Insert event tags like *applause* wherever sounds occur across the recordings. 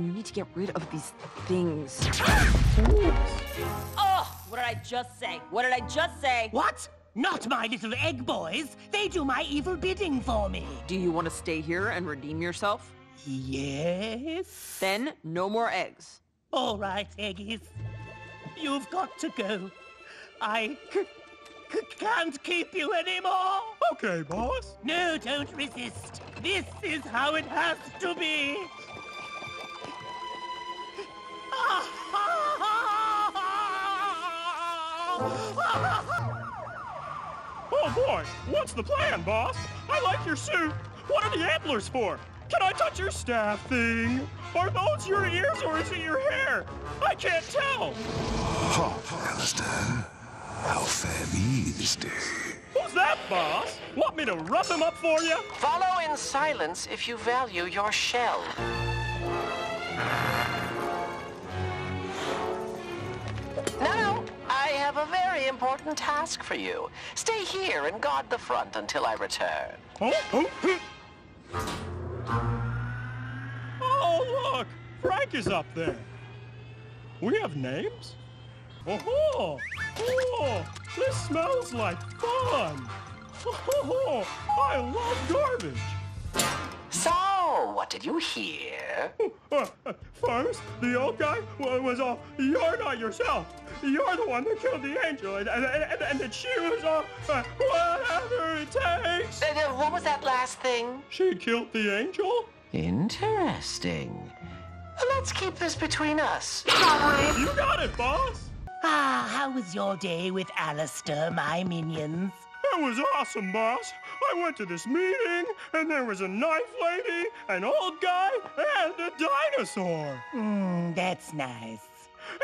You need to get rid of these things. *gasps* Oh, what did I just say? What did I just say? What? Not my little egg boys. They do my evil bidding for me. Do you want to stay here and redeem yourself? Yes. Then no more eggs. All right, Eggies. You've got to go. I c- c- can't keep you anymore. Okay, boss. No, don't resist. This is how it has to be. *laughs* Oh boy, what's the plan, boss? I like your suit. What are the antlers for? Can I touch your staff thing? Are those your ears or is it your hair? I can't tell. Alastor, how fare thee this day? Who's that, boss? Want me to rub him up for you? Follow in silence if you value your shell. Have a very important task for you. Stay here and guard the front until I return. Oh, oh, oh, look! Frank is up there. We have names? Oh, oh, this smells like fun. Oh, I love garbage. So, what did you hear? Uh, *laughs* uh, First, the old guy was all, you're not yourself. You're the one that killed the angel. And, and, and, and then she was all, uh, whatever it takes. What was that last thing? She killed the angel? Interesting. Let's keep this between us. You got it, boss. Ah, how was your day with Alastor, my minions? It was awesome, boss. I went to this meeting, and there was a knife lady, an old guy, and a dinosaur. Hmm, that's nice.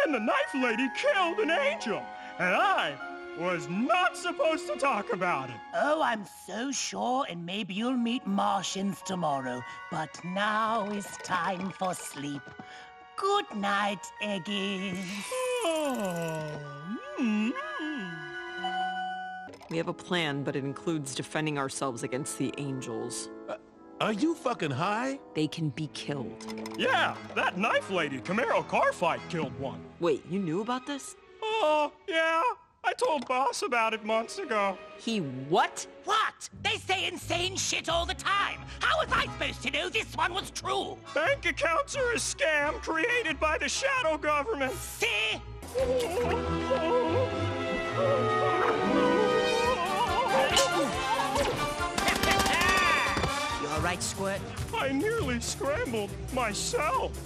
And the knife lady killed an angel, and I was not supposed to talk about it. Oh, I'm so sure, and maybe you'll meet Martians tomorrow. But now is time for sleep. Good night, Eggies. Oh, mm. We have a plan, but it includes defending ourselves against the angels. Uh, are you fucking high? They can be killed. Yeah, that knife lady Camaro car fight killed one. Wait, you knew about this? Oh, yeah. I told boss about it months ago. He what? What? They say insane shit all the time. How was I supposed to know this one was true? Bank accounts are a scam created by the shadow government. See? Oh. Squirt? I nearly scrambled myself.